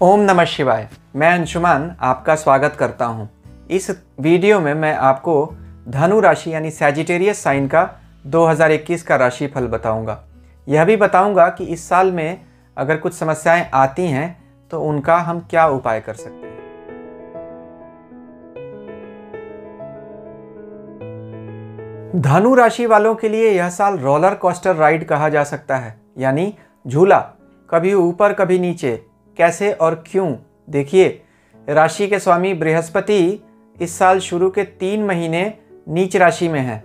ओम नमः शिवाय। मैं अंशुमान आपका स्वागत करता हूँ। इस वीडियो में मैं आपको धनु राशि यानी सैजिटेरियस साइन का 2021 का राशिफल बताऊँगा। यह भी बताऊँगा कि इस साल में अगर कुछ समस्याएँ आती हैं तो उनका हम क्या उपाय कर सकते हैं। धनु राशि वालों के लिए यह साल रोलर कोस्टर राइड कहा जा सकता है, यानी झूला। कभी ऊपर, कभी नीचे। कैसे और क्यों? देखिए, राशि के स्वामी बृहस्पति इस साल शुरू के तीन महीने नीच राशि में हैं।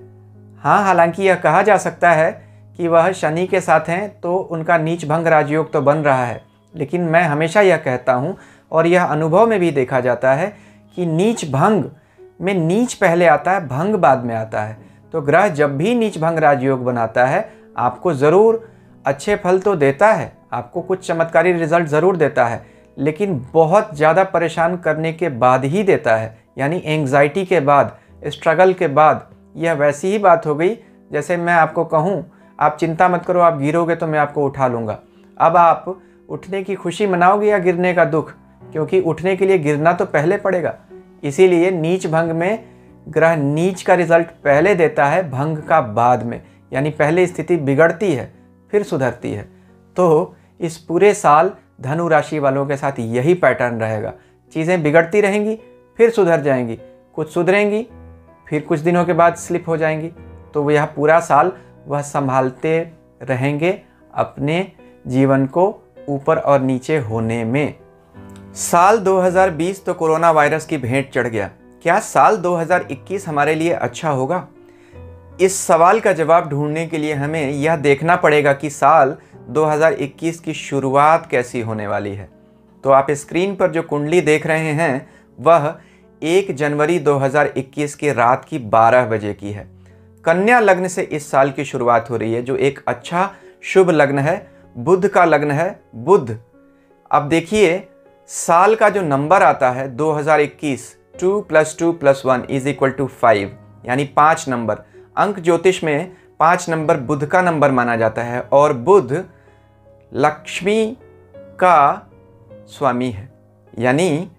हाँ हालाँकि यह कहा जा सकता है कि वह शनि के साथ हैं तो उनका नीच भंग राजयोग तो बन रहा है। लेकिन मैं हमेशा यह कहता हूँ और यह अनुभव में भी देखा जाता है कि नीच भंग में नीच पहले आता है, भंग बाद में आता है। तो ग्रह जब भी नीच भंग राजयोग बनाता है, आपको ज़रूर अच्छे फल तो देता है। आपको कुछ चमत्कारी रिज़ल्ट ज़रूर देता है, लेकिन बहुत ज़्यादा परेशान करने के बाद ही देता है, यानी एंग्जाइटी के बाद स्ट्रगल के बाद। यह वैसी ही बात हो गई, जैसे मैं आपको कहूँ, आप चिंता मत करो, आप गिरोगे तो मैं आपको उठा लूँगा। अब आप उठने की खुशी मनाओगे या गिरने का दुख? क्योंकि उठने के लिए गिरना तो पहले पड़ेगा। इसीलिए नीच भंग में ग्रह नीच का रिज़ल्ट पहले देता है, भंग का बाद में, यानी पहले स्थिति बिगड़ती है, फिर सुधरती है। तो इस पूरे साल धनु राशि वालों के साथ यही पैटर्न रहेगा। चीज़ें बिगड़ती रहेंगी, फिर सुधर जाएँगी। कुछ सुधरेंगी, फिर कुछ दिनों के बाद स्लिप हो जाएँगी। तो यह पूरा साल वह संभालते रहेंगे अपने जीवन को ऊपर और नीचे होने में। साल 2020 तो कोरोना वायरस की भेंट चढ़ गया। क्या साल 2021 हमारे लिए अच्छा होगा? इस सवाल का जवाब ढूँढने के लिए हमें यह देखना पड़ेगा कि साल 2021 की शुरुआत कैसी होने वाली है? तो आप स्क्रीन पर जो कुंडली देख रहे हैं, वह 1 जनवरी 2021 की रात की 12 बजे की है। कन्या लग्न से इस साल की शुरुआत हो रही है, जो एक अच्छा शुभ लग्न है, बुध का लग्न है, बुध। अब देखिए, साल का जो नंबर आता है 2021 two plus two plus one is equal to five, यानी पाँच नंबर। अंक ज्योतिष में पाँच नंबर बुध का नंबर माना जाता है, और बुध लक्ष्मी का स्वामी है। यानी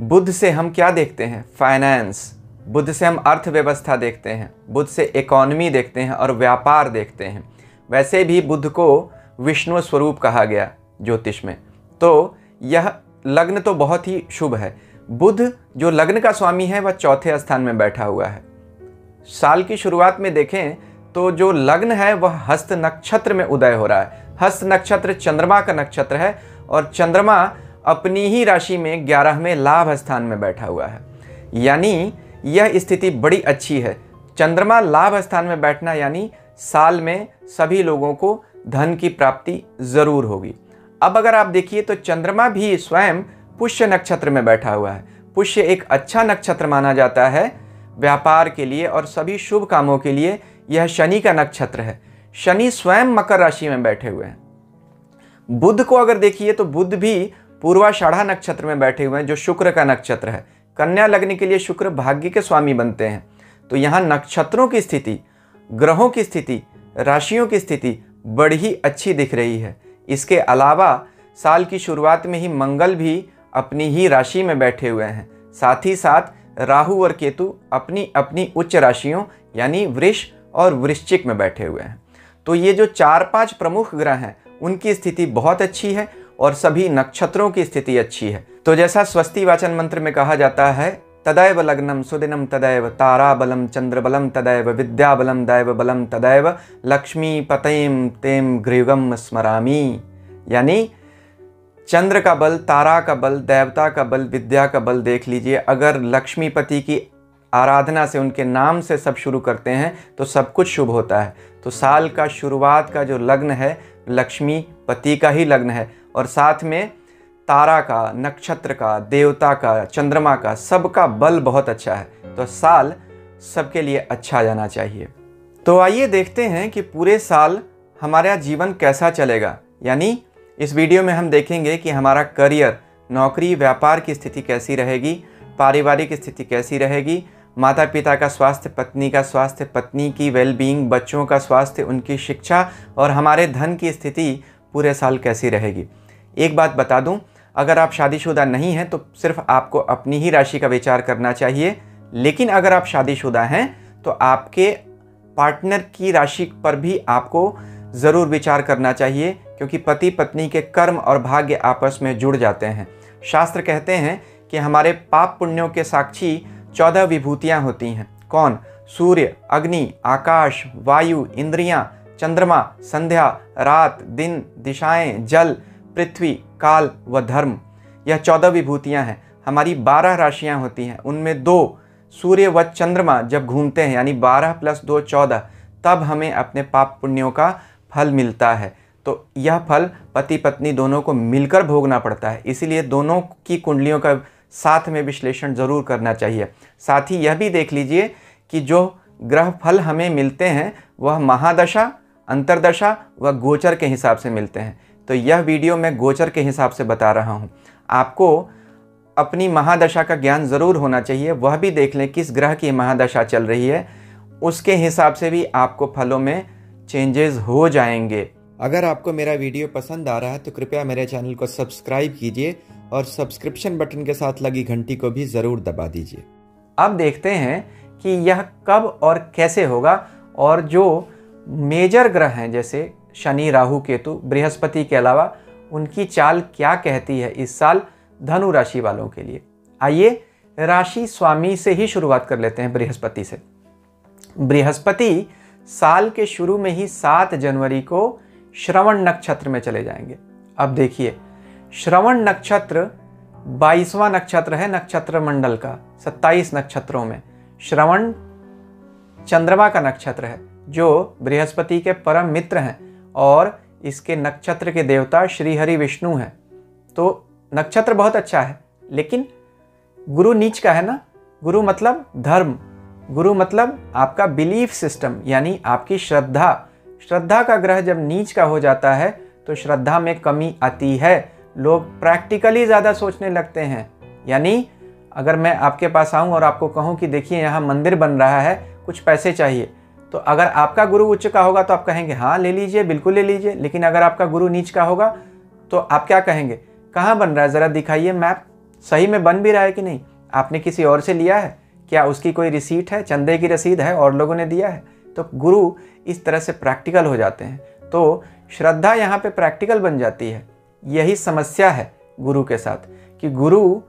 बुद्ध से हम क्या देखते हैं? फाइनेंस बुध से हम अर्थव्यवस्था देखते हैं। बुध से इकोनॉमी देखते हैं और व्यापार देखते हैं। वैसे भी बुद्ध को विष्णु स्वरूप कहा गया ज्योतिष में। तो यह लग्न तो बहुत ही शुभ है। बुध जो लग्न का स्वामी है, वह चौथे स्थान में बैठा हुआ है। साल की शुरुआत में देखें तो जो लग्न है, वह हस्त नक्षत्र में उदय हो रहा है। हस्त नक्षत्र चंद्रमा का नक्षत्र है और चंद्रमा अपनी ही राशि में ग्यारहवें लाभ स्थान में बैठा हुआ है। यानी यह स्थिति बड़ी अच्छी है। चंद्रमा लाभ स्थान में बैठना यानी साल में सभी लोगों को धन की प्राप्ति ज़रूर होगी। अब अगर आप देखिए तो चंद्रमा भी स्वयं पुष्य नक्षत्र में बैठा हुआ है। पुष्य एक अच्छा नक्षत्र माना जाता है। व्यापार के लिए और सभी शुभ कामों के लिए यह शनि का नक्षत्र है। शनि स्वयं मकर राशि में बैठे हुए हैं। बुद्ध को अगर देखिए तो बुद्ध भी पूर्वाषाढ़ा नक्षत्र में बैठे हुए हैं, जो शुक्र का नक्षत्र है। कन्या लगने के लिए शुक्र भाग्य के स्वामी बनते हैं। तो यहाँ नक्षत्रों की स्थिति, ग्रहों की स्थिति, राशियों की स्थिति बड़ी ही अच्छी दिख रही है। इसके अलावा साल की शुरुआत में ही मंगल भी अपनी ही राशि में बैठे हुए हैं। साथ ही साथ राहु और केतु अपनी अपनी उच्च राशियों, यानी वृष और वृश्चिक में बैठे हुए हैं। तो ये जो चार पाँच प्रमुख ग्रह हैं, उनकी स्थिति बहुत अच्छी है और सभी नक्षत्रों की स्थिति अच्छी है। तो जैसा स्वस्ति वाचन मंत्र में कहा जाता है, तदैव लग्नम सुदिनम तदैव तारा बलम चंद्र बलम तदैव विद्या बलम दैव बलम तदैव लक्ष्मी पतयम तेम गृगम स्मरामी। यानी चंद्र का बल, तारा का बल, देवता का बल, विद्या का बल देख लीजिए। अगर लक्ष्मीपति की आराधना से, उनके नाम से सब शुरू करते हैं तो सब कुछ शुभ होता है। तो साल का शुरुआत का जो लग्न है, लक्ष्मी पति का ही लग्न है, और साथ में तारा का, नक्षत्र का, देवता का, चंद्रमा का, सबका बल बहुत अच्छा है। तो साल सबके लिए अच्छा जाना चाहिए। तो आइए देखते हैं कि पूरे साल हमारा जीवन कैसा चलेगा। यानी इस वीडियो में हम देखेंगे कि हमारा करियर, नौकरी, व्यापार की स्थिति कैसी रहेगी, पारिवारिक स्थिति कैसी रहेगी माता पिता का स्वास्थ्य, पत्नी का स्वास्थ्य, पत्नी की वेलबींग बच्चों का स्वास्थ्य, उनकी शिक्षा और हमारे धन की स्थिति पूरे साल कैसी रहेगी। एक बात बता दूँ, अगर आप शादीशुदा नहीं हैं तो सिर्फ़ आपको अपनी ही राशि का विचार करना चाहिए, लेकिन अगर आप शादीशुदा हैं तो आपके पार्टनर की राशि पर भी आपको ज़रूर विचार करना चाहिए, क्योंकि पति पत्नी के कर्म और भाग्य आपस में जुड़ जाते हैं। शास्त्र कहते हैं कि हमारे पाप पुण्यों के साक्षी चौदह विभूतियाँ होती हैं। कौन? सूर्य अग्नि आकाश वायु इंद्रियाँ, चंद्रमा संध्या रात दिन दिशाएँ जल पृथ्वी काल व धर्म। यह चौदह विभूतियाँ हैं। हमारी बारह राशियाँ होती हैं। उनमें दो सूर्य व चंद्रमा जब घूमते हैं यानी बारह प्लस दो चौदह तब हमें अपने पाप पुण्यों का फल मिलता है। तो यह फल पति पत्नी दोनों को मिलकर भोगना पड़ता है। इसीलिए दोनों की कुंडलियों का साथ में विश्लेषण ज़रूर करना चाहिए। साथ ही यह भी देख लीजिए कि जो ग्रह फल हमें मिलते हैं, वह महादशा, अंतरदशा व गोचर के हिसाब से मिलते हैं। तो यह वीडियो मैं गोचर के हिसाब से बता रहा हूँ। आपको अपनी महादशा का ज्ञान ज़रूर होना चाहिए। वह भी देख लें किस ग्रह की महादशा चल रही है। उसके हिसाब से भी आपको फलों में चेंजेस हो जाएँगे। अगर आपको मेरा वीडियो पसंद आ रहा है तो कृपया मेरे चैनल को सब्सक्राइब कीजिए और सब्सक्रिप्शन बटन के साथ लगी घंटी को भी ज़रूर दबा दीजिए। अब देखते हैं कि यह कब और कैसे होगा और जो मेजर ग्रह हैं, जैसे शनि, राहु, केतु, बृहस्पति के अलावा, उनकी चाल क्या कहती है इस साल धनु राशि वालों के लिए? आइए राशि स्वामी से ही शुरुआत कर लेते हैं बृहस्पति से। बृहस्पति साल के शुरू में ही सात जनवरी को श्रवण नक्षत्र में चले जाएँगे। अब देखिए श्रवण नक्षत्र, बाईसवां नक्षत्र है नक्षत्र मंडल का, सत्ताईस नक्षत्रों में। श्रवण चंद्रमा का नक्षत्र है, जो बृहस्पति के परम मित्र हैं और इसके नक्षत्र के देवता श्री हरि विष्णु हैं। तो नक्षत्र बहुत अच्छा है, लेकिन गुरु नीच का है ना? गुरु मतलब धर्म, गुरु मतलब आपका बिलीफ सिस्टम, यानी आपकी श्रद्धा। श्रद्धा का ग्रह जब नीच का हो जाता है तो श्रद्धा में कमी आती है। लोग प्रैक्टिकली ज़्यादा सोचने लगते हैं। यानी, अगर मैं आपके पास आऊँ और आपको कहूँ कि देखिए, यहाँ मंदिर बन रहा है, कुछ पैसे चाहिए तो अगर आपका गुरु उच्च का होगा तो आप कहेंगे हाँ ले लीजिए, बिल्कुल ले लीजिए। लेकिन अगर आपका गुरु नीच का होगा तो आप क्या कहेंगे, कहाँ बन रहा है? ज़रा दिखाइए मैप, सही में बन भी रहा है कि नहीं? आपने किसी और से लिया है? क्या उसकी कोई रिसीट है? चंदे की रसीद है, और लोगों ने दिया है? तो गुरु इस तरह से प्रैक्टिकल हो जाते हैं। तो श्रद्धा यहाँ पे प्रैक्टिकल बन जाती है। यही समस्या है गुरु के साथ, कि गुरु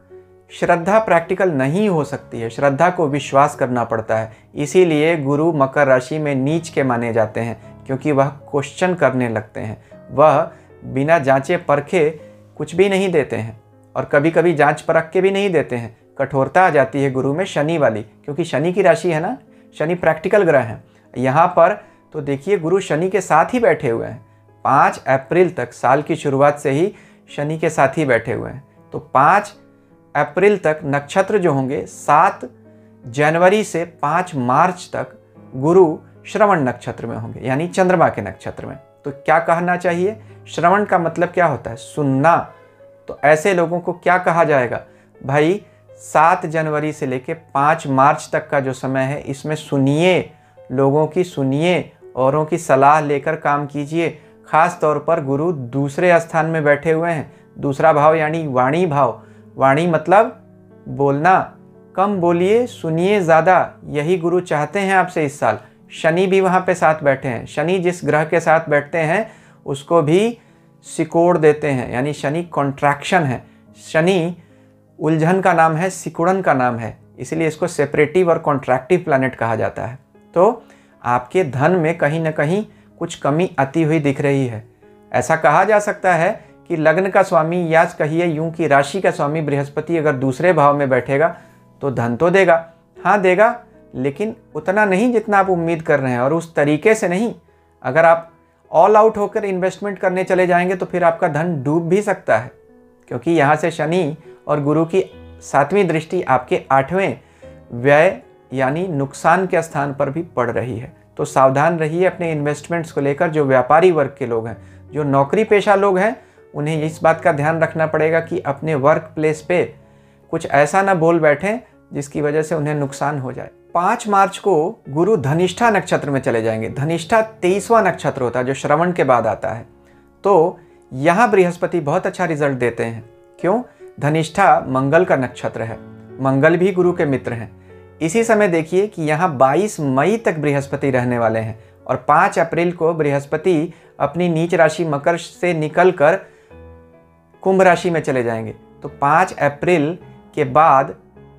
श्रद्धा प्रैक्टिकल नहीं हो सकती है, श्रद्धा को विश्वास करना पड़ता है। इसीलिए गुरु मकर राशि में नीच के माने जाते हैं, क्योंकि वह क्वेश्चन करने लगते हैं। वह बिना जांचे परखे कुछ भी नहीं देते हैं और कभी कभी जाँच परख के भी नहीं देते हैं। कठोरता आ जाती है गुरु में शनि वाली, क्योंकि शनि की राशि है ना, शनि प्रैक्टिकल ग्रह है। यहाँ पर तो देखिए गुरु शनि के साथ ही बैठे हुए हैं। पाँच अप्रैल तक, साल की शुरुआत से ही शनि के साथ ही बैठे हुए हैं। तो पाँच अप्रैल तक नक्षत्र जो होंगे, सात जनवरी से पाँच मार्च तक गुरु श्रवण नक्षत्र में होंगे, यानी चंद्रमा के नक्षत्र में। तो क्या कहना चाहिए? श्रवण का मतलब क्या होता है? सुनना। तो ऐसे लोगों को क्या कहा जाएगा? भाई, सात जनवरी से लेकर पाँच मार्च तक का जो समय है, इसमें सुनिए, लोगों की सुनिए, औरों की सलाह लेकर काम कीजिए खास तौर पर गुरु दूसरे स्थान में बैठे हुए हैं। दूसरा भाव यानी वाणी भाव। वाणी मतलब बोलना। कम बोलिए, सुनिए ज़्यादा। यही गुरु चाहते हैं आपसे इस साल। शनि भी वहाँ पे साथ बैठे हैं। शनि जिस ग्रह के साथ बैठते हैं, उसको भी सिकोड़ देते हैं। यानी शनि कॉन्ट्रैक्शन है। शनि उलझन का नाम है, सिकुड़न का नाम है। इसलिए इसको सेपरेटिव और कॉन्ट्रैक्टिव प्लानट कहा जाता है। तो आपके धन में कहीं ना कहीं कुछ कमी आती हुई दिख रही है। ऐसा कहा जा सकता है कि लग्न का स्वामी या कहिए यूँ कि राशि का स्वामी बृहस्पति अगर दूसरे भाव में बैठेगा तो धन तो देगा। हाँ देगा, लेकिन उतना नहीं जितना आप उम्मीद कर रहे हैं और उस तरीके से नहीं। अगर आप ऑल आउट होकर इन्वेस्टमेंट करने चले जाएँगे तो फिर आपका धन डूब भी सकता है, क्योंकि यहाँ से शनि और गुरु की सातवीं दृष्टि आपके आठवें व्यय यानी नुकसान के स्थान पर भी पड़ रही है। तो सावधान रहिए अपने इन्वेस्टमेंट्स को लेकर, जो व्यापारी वर्ग के लोग हैं, जो नौकरी पेशा लोग हैं, उन्हें इस बात का ध्यान रखना पड़ेगा कि अपने वर्क प्लेस पे कुछ ऐसा ना बोल बैठें जिसकी वजह से उन्हें नुकसान हो जाए। पाँच मार्च को गुरु धनिष्ठा नक्षत्र में चले जाएँगे। धनिष्ठा तेईसवां नक्षत्र होता है, जो श्रवण के बाद आता है। तो यहाँ बृहस्पति बहुत अच्छा रिज़ल्ट देते हैं। क्यों? धनिष्ठा मंगल का नक्षत्र है। मंगल भी गुरु के मित्र हैं। इसी समय देखिए कि यहाँ 22 मई तक बृहस्पति रहने वाले हैं और 5 अप्रैल को बृहस्पति अपनी नीच राशि मकर से निकलकर कुंभ राशि में चले जाएँगे। तो 5 अप्रैल के बाद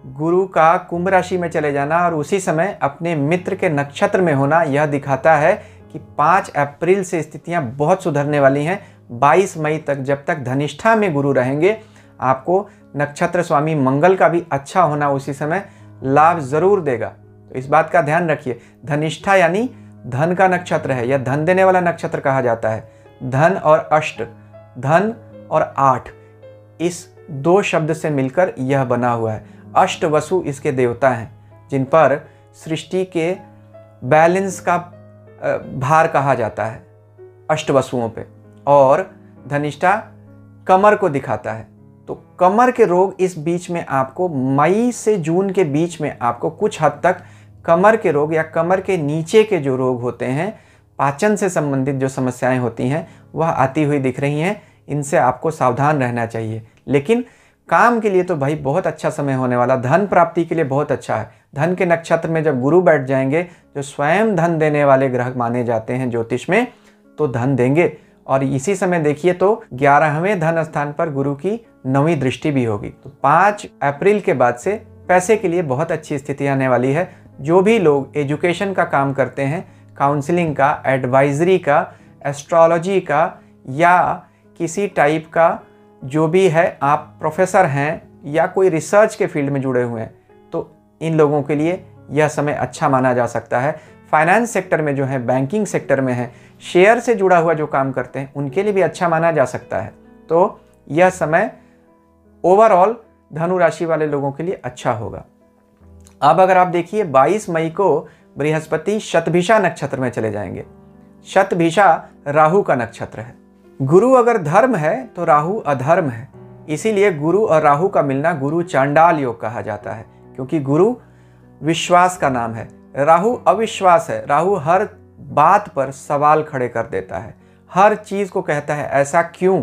गुरु का कुंभ राशि में चले जाना और उसी समय अपने मित्र के नक्षत्र में होना, यह दिखाता है कि 5 अप्रैल से स्थितियाँ बहुत सुधरने वाली हैं। 22 मई तक जब तक धनिष्ठा में गुरु रहेंगे, आपको नक्षत्र स्वामी मंगल का भी अच्छा होना उसी समय लाभ ज़रूर देगा। तो इस बात का ध्यान रखिए। धनिष्ठा यानी धन का नक्षत्र है, या धन देने वाला नक्षत्र कहा जाता है। धन और अष्ट, धन और आठ, इस दो शब्द से मिलकर यह बना हुआ है। अष्ट वसु इसके देवता हैं, जिन पर सृष्टि के बैलेंस का भार कहा जाता है, अष्ट वसुओं पे। और धनिष्ठा कमर को दिखाता है। कमर के रोग इस बीच में आपको, मई से जून के बीच में आपको कुछ हद तक कमर के रोग या कमर के नीचे के जो रोग होते हैं, पाचन से संबंधित जो समस्याएँ होती हैं, वह आती हुई दिख रही हैं। इनसे आपको सावधान रहना चाहिए। लेकिन काम के लिए तो भाई बहुत अच्छा समय होने वाला। धन प्राप्ति के लिए बहुत अच्छा है। धन के नक्षत्र में जब गुरु बैठ जाएँगे, जो स्वयं धन देने वाले ग्रह माने जाते हैं ज्योतिष में तो धन देंगे। और इसी समय देखिए तो ग्यारहवें धन स्थान पर गुरु की नवी दृष्टि भी होगी। तो पाँच अप्रैल के बाद से पैसे के लिए बहुत अच्छी स्थिति आने वाली है। जो भी लोग एजुकेशन का काम करते हैं, काउंसलिंग का, एडवाइजरी का, एस्ट्रोलॉजी का, या किसी टाइप का जो भी है, आप प्रोफेसर हैं या कोई रिसर्च के फ़ील्ड में जुड़े हुए हैं तो इन लोगों के लिए यह समय अच्छा माना जा सकता है। फाइनेंस सेक्टर में जो है, बैंकिंग सेक्टर में है, शेयर से जुड़ा हुआ जो काम करते हैं, उनके लिए भी अच्छा माना जा सकता है। तो यह समय ओवरऑल धनु राशि वाले लोगों के लिए अच्छा होगा। अब अगर आप देखिए 22 मई को बृहस्पति शतभिषा नक्षत्र में चले जाएँगे। शतभिषा राहु का नक्षत्र है। गुरु अगर धर्म है तो राहु अधर्म है। इसीलिए गुरु और राहु का मिलना गुरु चांडाल योग कहा जाता है, क्योंकि गुरु विश्वास का नाम है। राहु अविश्वास है। राहु हर बात पर सवाल खड़े कर देता है। हर चीज़ को कहता है, ऐसा क्यों?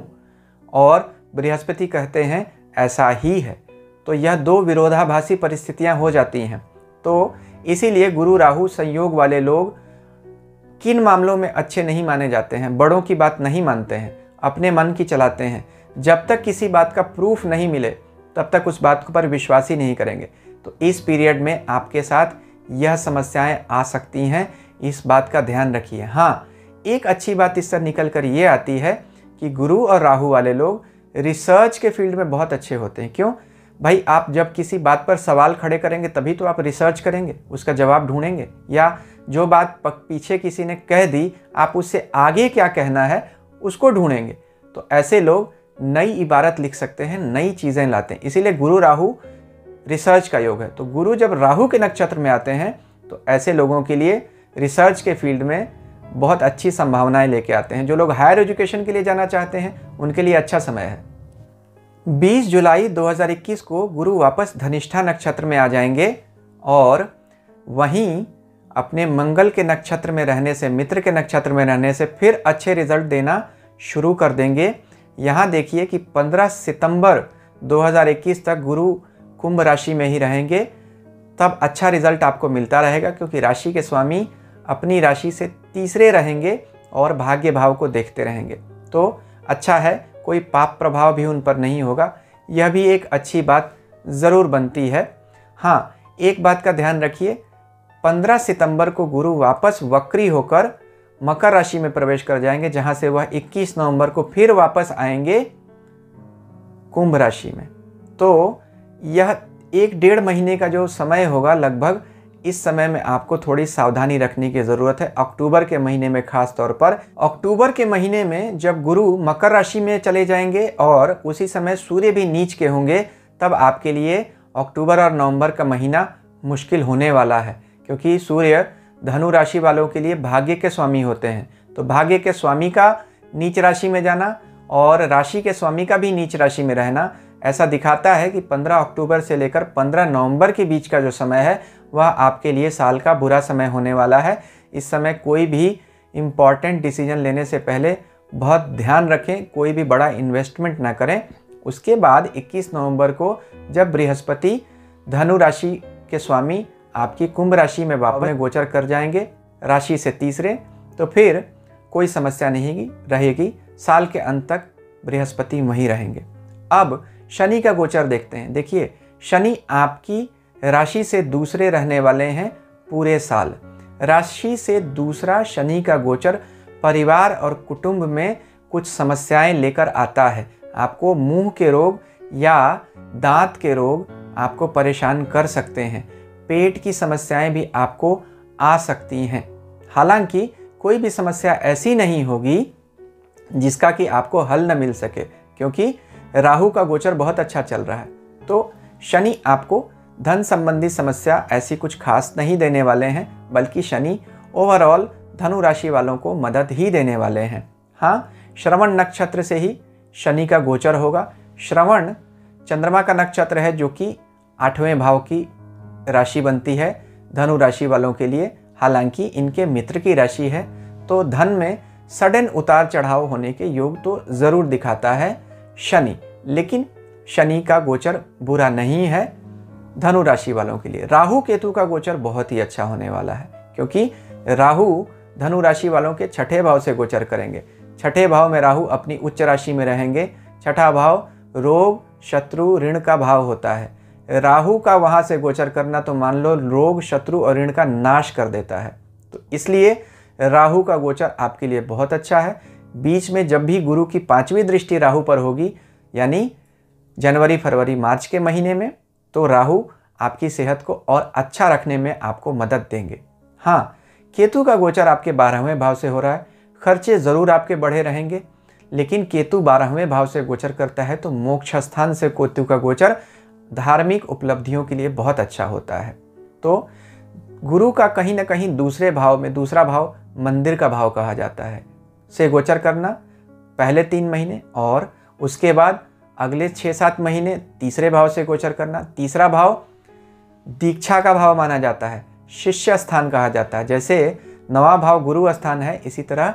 और बृहस्पति कहते हैं, ऐसा ही है। तो यह दो विरोधाभासी परिस्थितियाँ हो जाती हैं। तो इसीलिए गुरु राहु संयोग वाले लोग किन मामलों में अच्छे नहीं माने जाते हैं, बड़ों की बात नहीं मानते हैं, अपने मन की चलाते हैं। जब तक किसी बात का प्रूफ नहीं मिले, तब तक उस बात पर विश्वास ही नहीं करेंगे। तो इस पीरियड में आपके साथ यह समस्याएँ आ सकती हैं, इस बात का ध्यान रखिए। हाँ एक अच्छी बात इससे निकल कर ये आती है कि गुरु और राहु वाले लोग रिसर्च के फ़ील्ड में बहुत अच्छे होते हैं। क्यों? भाई, आप जब किसी बात पर सवाल खड़े करेंगे, तभी तो आप रिसर्च करेंगे, उसका जवाब ढूंढेंगे। या जो बात पीछे किसी ने कह दी, आप उससे आगे क्या कहना है, उसको ढूंढेंगे। तो ऐसे लोग नई इबारत लिख सकते हैं, नई चीज़ें लाते हैं। इसीलिए गुरु, राहु रिसर्च का योग है। तो गुरु जब राहु के नक्षत्र में आते हैं तो ऐसे लोगों के लिए रिसर्च के फ़ील्ड में बहुत अच्छी संभावनाएँ लेके आते हैं। जो लोग हायर एजुकेशन के लिए जाना चाहते हैं, उनके लिए अच्छा समय है। 20 जुलाई 2021 को गुरु वापस धनिष्ठा नक्षत्र में आ जाएँगे और वहीं अपने मंगल के नक्षत्र में रहने से, मित्र के नक्षत्र में रहने से फिर अच्छे रिज़ल्ट देना शुरू कर देंगे। यहाँ देखिए कि 15 सितंबर 2021 तक गुरु कुंभ राशि में ही रहेंगे, तब अच्छा रिज़ल्ट आपको मिलता रहेगा क्योंकि राशि के स्वामी अपनी राशि से तीसरे रहेंगे और भाग्य भाव को देखते रहेंगे। तो अच्छा है, कोई पाप प्रभाव भी उन पर नहीं होगा। यह भी एक अच्छी बात ज़रूर बनती है। हाँ एक बात का ध्यान रखिए 15 सितंबर को गुरु वापस वक्री होकर मकर राशि में प्रवेश कर जाएँगे, जहाँ से वह 21 नवंबर को फिर वापस आएँगे कुंभ राशि में। तो यह एक डेढ़ महीने का जो समय होगा लगभग, इस समय में आपको थोड़ी सावधानी रखने की ज़रूरत है। अक्टूबर के महीने में खास तौर पर, अक्टूबर के महीने में जब गुरु मकर राशि में चले जाएँगे और उसी समय सूर्य भी नीच के होंगे, तब आपके लिए अक्टूबर और नवंबर का महीना मुश्किल होने वाला है, क्योंकि सूर्य धनु राशि वालों के लिए भाग्य के स्वामी होते हैं। तो भाग्य के स्वामी का नीच राशि में जाना और राशि के स्वामी का भी नीच राशि में रहना ऐसा दिखाता है कि 15 अक्टूबर से लेकर 15 नवंबर के बीच का जो समय है वह आपके लिए साल का बुरा समय होने वाला है। इस समय कोई भी इंपॉर्टेंट डिसीज़न लेने से पहले बहुत ध्यान रखें कोई भी बड़ा इन्वेस्टमेंट ना करें। उसके बाद 21 नवंबर को जब बृहस्पति धनु राशि के स्वामी आपकी कुंभ राशि में वापस में गोचर कर जाएँगे राशि से तीसरे तो फिर कोई समस्या नहीं रहेगी। साल के अंत तक बृहस्पति वहीं रहेंगे। अब शनि का गोचर देखते हैं। देखिए, शनि आपकी राशि से दूसरे रहने वाले हैं पूरे साल। राशि से दूसरा शनि का गोचर परिवार और कुटुंब में कुछ समस्याएँ लेकर आता है। आपको मुँह के रोग या दांत के रोग आपको परेशान कर सकते हैं। पेट की समस्याएँ भी आपको आ सकती हैं। हालाँकि कोई भी समस्या ऐसी नहीं होगी जिसका कि आपको हल न मिल सके, क्योंकि राहु का गोचर बहुत अच्छा चल रहा है। तो शनि आपको धन संबंधी समस्या ऐसी कुछ खास नहीं देने वाले हैं, बल्कि शनि ओवरऑल धनु राशि वालों को मदद ही देने वाले हैं। हाँ श्रवण नक्षत्र से ही शनि का गोचर होगा। श्रवण चंद्रमा का नक्षत्र है जो कि आठवें भाव की राशि बनती है धनु राशि वालों के लिए। हालाँकि इनके मित्र की राशि है तो धन में सडन उतार चढ़ाव होने के योग तो ज़रूर दिखाता है। शनि। लेकिन शनि का गोचर बुरा नहीं है धनु राशि वालों के लिए। राहु केतु का गोचर बहुत ही अच्छा होने वाला है, क्योंकि राहु धनु राशि वालों के छठे भाव से गोचर करेंगे। छठे भाव में राहु अपनी उच्च राशि में रहेंगे। छठा भाव रोग, शत्रु, ऋण का भाव होता है। राहु का वहाँ से गोचर करना तो मान लो रोग, शत्रु और ऋण का नाश कर देता है। तो इसलिए राहु का गोचर आपके लिए बहुत अच्छा है। बीच में जब भी गुरु की पांचवी दृष्टि राहु पर होगी, यानी जनवरी, फरवरी, मार्च के महीने में तो राहु आपकी सेहत को और अच्छा रखने में आपको मदद देंगे। हाँ केतु का गोचर आपके बारहवें भाव से हो रहा है। खर्चे ज़रूर आपके बढ़े रहेंगे, लेकिन केतु बारहवें भाव से गोचर करता है तो मोक्ष स्थान से केतु का गोचर धार्मिक उपलब्धियों के लिए बहुत अच्छा होता है। तो गुरु का कहीं ना कहीं दूसरे भाव में, दूसरा भाव मंदिर का भाव कहा जाता है। से गोचर करना, पहले तीन महीने और उसके बाद अगले छः सात महीने तीसरे भाव से गोचर करना। तीसरा भाव, दीक्षा का भाव माना जाता है, शिष्य स्थान कहा जाता है। जैसे नवा भाव गुरु स्थान है, इसी तरह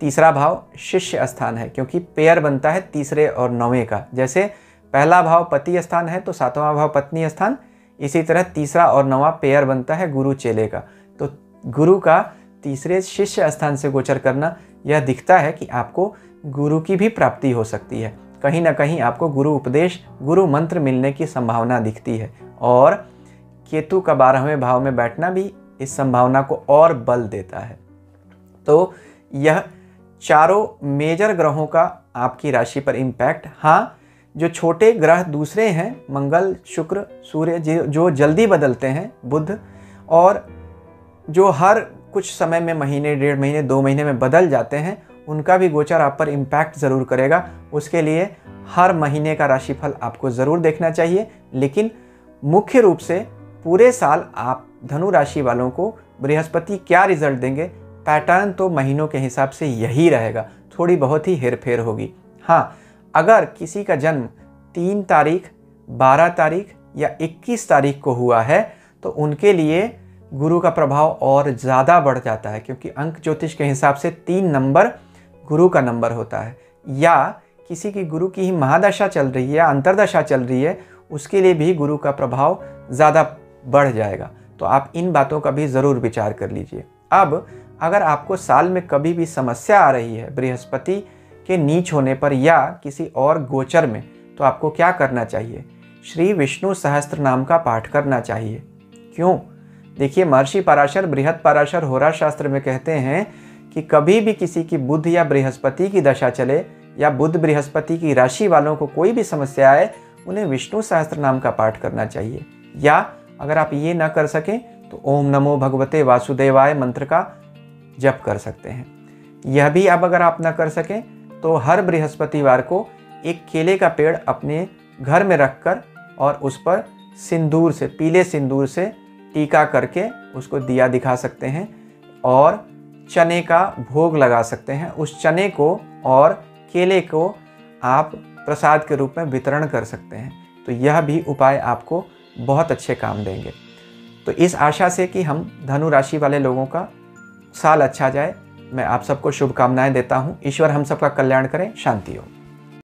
तीसरा भाव शिष्य स्थान है, क्योंकि पेयर बनता है तीसरे और नौवें का। जैसे पहला भाव पति स्थान है तो सातवां भाव पत्नी स्थान, इसी तरह तीसरा और नवा पेयर बनता है गुरु चेले का। तो गुरु का तीसरे शिष्य स्थान से गोचर करना यह दिखता है कि आपको गुरु की भी प्राप्ति हो सकती है। कहीं ना कहीं आपको गुरु उपदेश, गुरु मंत्र मिलने की संभावना दिखती है और केतु का बारहवें भाव में बैठना भी इस संभावना को और बल देता है। तो यह चारों मेजर ग्रहों का आपकी राशि पर इम्पैक्ट हाँ जो छोटे ग्रह दूसरे हैं, मंगल, शुक्र, सूर्य जो जल्दी बदलते हैं, बुध और जो हर कुछ समय में, महीने, डेढ़ महीने, दो महीने में बदल जाते हैं, उनका भी गोचर आप पर इम्पैक्ट ज़रूर करेगा। उसके लिए हर महीने का राशिफल आपको ज़रूर देखना चाहिए, लेकिन मुख्य रूप से पूरे साल आप धनु राशि वालों को बृहस्पति क्या रिज़ल्ट देंगे पैटर्न तो महीनों के हिसाब से यही रहेगा, थोड़ी बहुत ही हेर फेर होगी। हाँ अगर किसी का जन्म तीन तारीख, बारह तारीख या इक्कीस तारीख को हुआ है तो उनके लिए गुरु का प्रभाव और ज़्यादा बढ़ जाता है, क्योंकि अंक ज्योतिष के हिसाब से तीन नंबर गुरु का नंबर होता है। या किसी की गुरु की ही महादशा चल रही है या अंतरदशा चल रही है, उसके लिए भी गुरु का प्रभाव ज़्यादा बढ़ जाएगा। तो आप इन बातों का भी ज़रूर विचार कर लीजिए। अब अगर आपको साल में कभी भी समस्या आ रही है, बृहस्पति के नीच होने पर या किसी और गोचर में तो आपको क्या करना चाहिए? श्री विष्णु सहस्त्र नाम का पाठ करना चाहिए। क्यों? देखिए, महर्षि पराशर, बृहद पराशर होरा शास्त्र में कहते हैं कि कभी भी किसी की बुद्ध या बृहस्पति की दशा चले या बुद्ध बृहस्पति की राशि वालों को कोई भी समस्या आए, उन्हें विष्णु सहस्त्र नाम का पाठ करना चाहिए। या अगर आप ये ना कर सकें तो ओम नमो भगवते वासुदेवाय मंत्र का जप कर सकते हैं। यह भी अब अगर आप ना कर सकें तो हर बृहस्पतिवार को एक केले का पेड़ अपने घर में रखकर और उस पर सिंदूर से, पीले सिंदूर से टीका करके उसको दिया दिखा सकते हैं और चने का भोग लगा सकते हैं। उस चने को और केले को आप प्रसाद के रूप में वितरण कर सकते हैं। तो यह भी उपाय आपको बहुत अच्छे काम देंगे। तो इस आशा से कि हम धनु राशि वाले लोगों का साल अच्छा जाए। मैं आप सबको शुभकामनाएँ देता हूँ। ईश्वर हम सबका कल्याण करें। शांति हो।